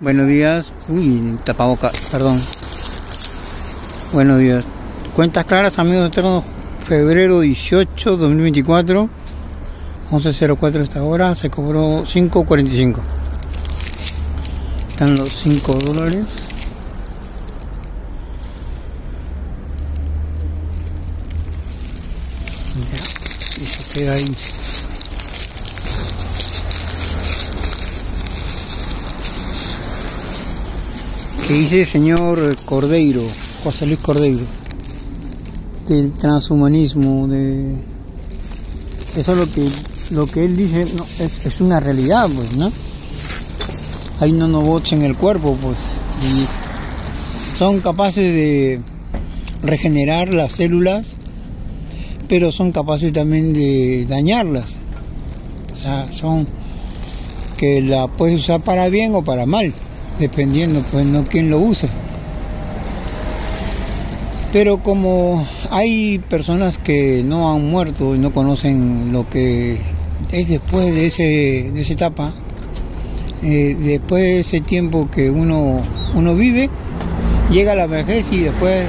Buenos días. Uy, tapaboca, perdón. Buenos días. Cuentas claras, amigos eternos. Febrero 18, 2024. 11.04 esta hora. Se cobró 5.45. Están los 5 dólares. Ya. Y se queda ahí. ¿Qué dice el señor Cordeiro, José Luis Cordeiro? Del transhumanismo, de... Eso es lo que, lo que él dice, es, una realidad, pues, ¿no? Hay nanobots en el cuerpo, pues, son capaces de regenerar las células, pero son capaces también de dañarlas. O sea, son que la puedes usar para bien o para mal dependiendo pues no quién lo usa. Pero como hay personas que no han muerto y no conocen lo que es después de, ese, de esa etapa, eh, después de ese tiempo que uno, uno vive, llega la vejez y después,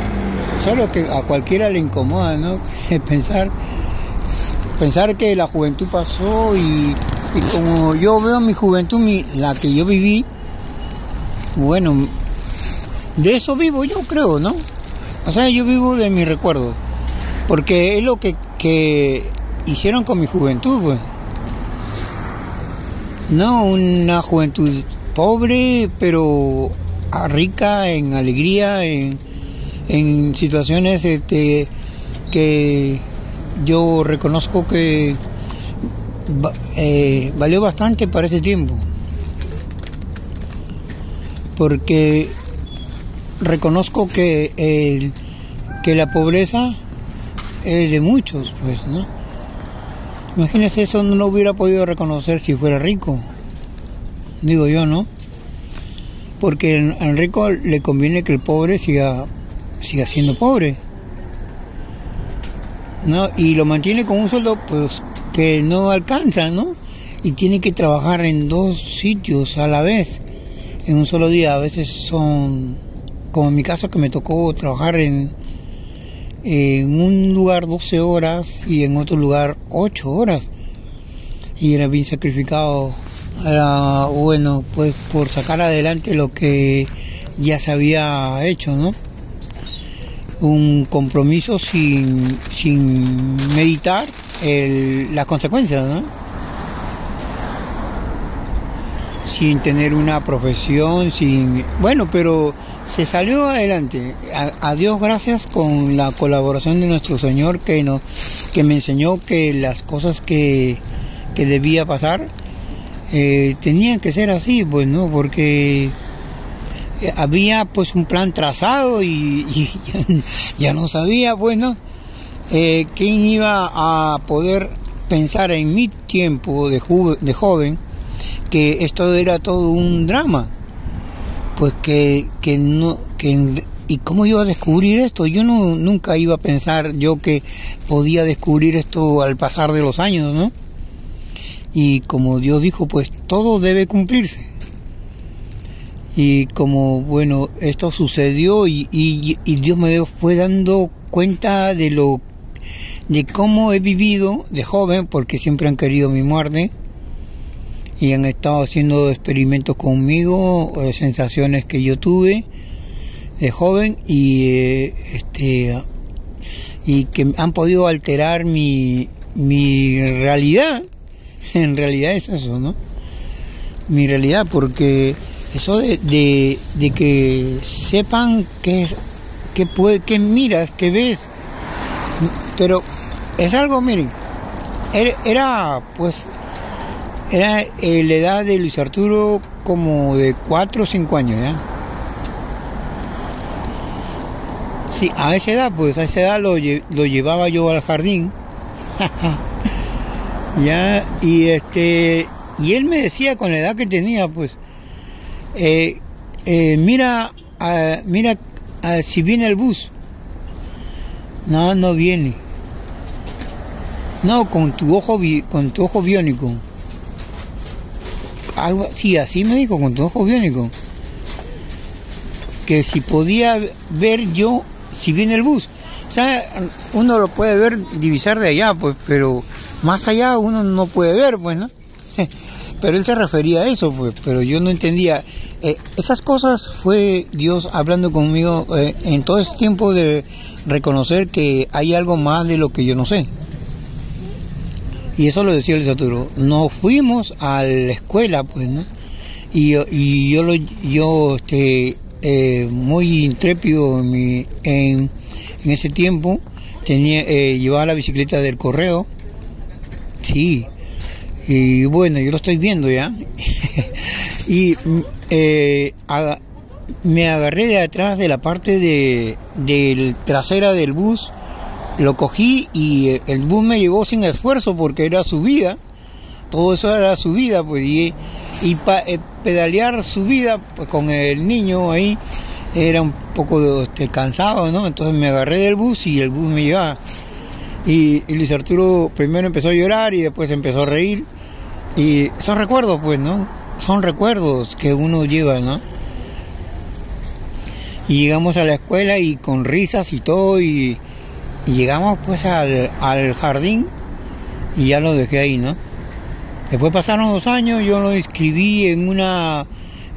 solo que a cualquiera le incomoda, ¿no? pensar, pensar que la juventud pasó y, y como yo veo mi juventud, mi, la que yo viví, bueno, de eso vivo yo creo, ¿no? O sea, yo vivo de mis recuerdos. Porque es lo que, que hicieron con mi juventud, pues. No una juventud pobre, pero rica en alegría, en, en situaciones este, que yo reconozco que eh, valió bastante para ese tiempo porque reconozco que, el, que la pobreza es de muchos, pues, ¿no? Imagínese eso no hubiera podido reconocer si fuera rico, digo yo, ¿no? Porque al rico le conviene que el pobre siga, siga siendo pobre, ¿no? Y lo mantiene con un sueldo, pues, que no alcanza, ¿no? Y tiene que trabajar en dos sitios a la vez en un solo día. A veces son, como en mi caso, que me tocó trabajar en, en un lugar 12 horas y en otro lugar 8 horas. Y era bien sacrificado. Era bueno, pues por sacar adelante lo que ya se había hecho, ¿no? Un compromiso sin, sin meditar el, las consecuencias, ¿no? Sin tener una profesión, sin... Bueno, pero se salió adelante. A, Dios gracias con la colaboración de nuestro Señor que, nos, que me enseñó que las cosas que, que debía pasar eh, tenían que ser así, pues, ¿no? Porque había pues un plan trazado y, ya, no sabía, pues. Eh, quién iba a poder pensar en mi tiempo de, de joven que esto era todo un drama. Pues que, que no, que, ¿y cómo iba a descubrir esto? Yo no, nunca iba a pensar yo que podía descubrir esto al pasar de los años, ¿no? Y como Dios dijo, pues todo debe cumplirse. Y como, bueno, esto sucedió y, y, y Dios me fue dando cuenta de lo, de cómo he vivido de joven, porque siempre han querido mi muerte, y han estado haciendo experimentos conmigo, eh, sensaciones que yo tuve de joven y eh, este y que han podido alterar mi, mi realidad. En realidad es eso, ¿no? Mi realidad, porque eso de, de, que sepan que, que, puede, que miras, que ves, pero es algo, miren, era pues era eh, la edad de Luis Arturo como de 4 o 5 años, ¿ya? Sí, a esa edad, pues a esa edad lo, lo llevaba yo al jardín. ya, y este, y él me decía con la edad que tenía, pues, eh, eh, mira, mira si viene el bus. No, no viene. No, con tu ojo, con tu ojo biónico algo sí, así me dijo, con tu ojo biónico. que si podía ver yo si viene el bus. O sea, uno lo puede ver, divisar de allá, pues, pero más allá uno no puede ver, pues. Pero él se refería a eso, pues, pero yo no entendía. Eh, esas cosas fue Dios hablando conmigo eh, en todo ese tiempo de reconocer que hay algo más de lo que yo no sé. Y eso lo decía el Saturo. Nos fuimos a la escuela, pues, ¿no? Y, y yo, lo, yo este, eh, muy intrépido en, mi, en, en, ese tiempo, tenía, eh, llevaba la bicicleta del correo. Sí. Y bueno, yo lo estoy viendo ya. y eh, me agarré de atrás de la parte de, de trasera del bus lo cogí y el bus me llevó sin esfuerzo porque era subida, todo eso era subida, pues, y, y eh, pedalear subida pues, con el niño ahí era un poco este, cansado, ¿no? Entonces me agarré del bus y el bus me llevaba. Y, y, Luis Arturo primero empezó a llorar y después empezó a reír. Y son recuerdos, pues, ¿no? Son recuerdos que uno lleva, ¿no? Y llegamos a la escuela y con risas y todo y y llegamos pues al, al, jardín y ya lo dejé ahí, ¿no? Después pasaron dos años, yo lo inscribí en una,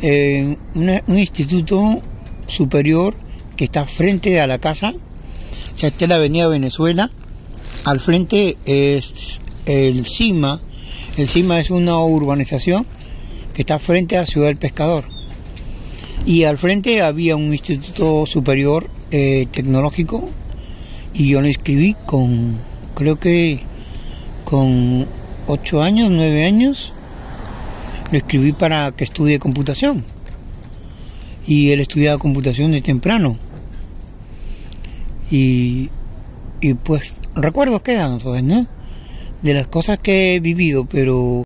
en una, un instituto superior que está frente a la casa, o sea, está en la avenida Venezuela, al frente es el CIMA, el CIMA es una urbanización que está frente a Ciudad del Pescador. Y al frente había un instituto superior eh, tecnológico y yo lo escribí con, creo que con ocho años, nueve años, lo escribí para que estudie computación. Y él estudiaba computación de temprano. Y, y pues recuerdos quedan, pues, ¿no? De las cosas que he vivido, pero